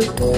group.